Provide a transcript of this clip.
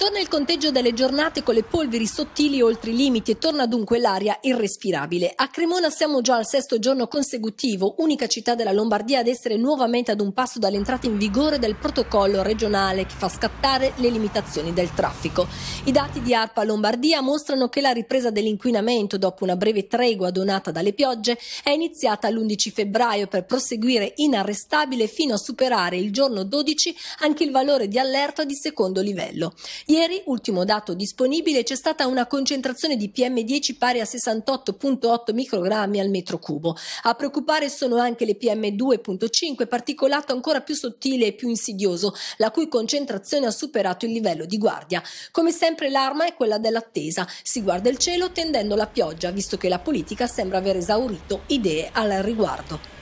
Torna il conteggio delle giornate con le polveri sottili oltre i limiti e torna dunque l'aria irrespirabile. A Cremona siamo già al sesto giorno consecutivo, unica città della Lombardia ad essere nuovamente ad un passo dall'entrata in vigore del protocollo regionale che fa scattare le limitazioni del traffico. I dati di ARPA Lombardia mostrano che la ripresa dell'inquinamento dopo una breve tregua donata dalle piogge è iniziata l'11 febbraio per proseguire inarrestabile fino a superare il giorno 12 anche il valore di allerta di secondo livello. Ieri, ultimo dato disponibile, c'è stata una concentrazione di PM10 pari a 68.8 microgrammi al metro cubo. A preoccupare sono anche le PM2.5, particolato ancora più sottile e più insidioso, la cui concentrazione ha superato il livello di guardia. Come sempre l'arma è quella dell'attesa. Si guarda il cielo tendendo la pioggia, visto che la politica sembra aver esaurito idee al riguardo.